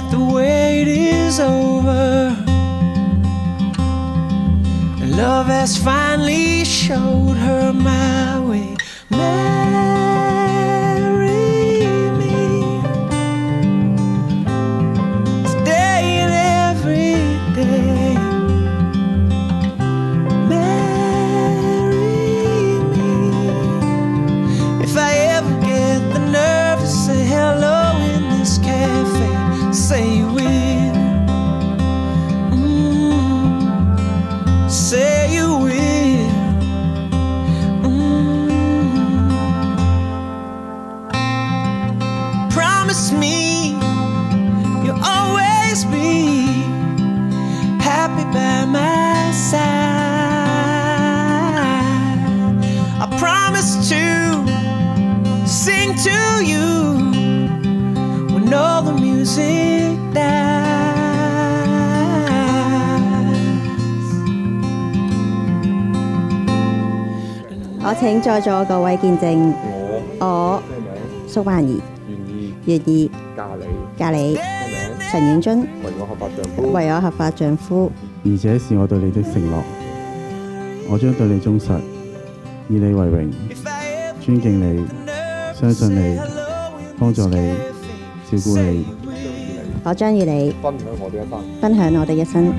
That the wait is over, and love has finally showed her my Promise me you'll always be happy by my side. I promise to sing to you when all the music dies. 我请在座各位见证，我我咩名？苏曼仪 願意嫁你嫁你咩名？陳婉君為我合法丈夫。為我合法丈夫，而且是我對你的承諾，我將對你忠實，以你為榮，If I ever 尊敬你相信你幫助你，照顧你。我將與你分享我的一生。分享我的一生。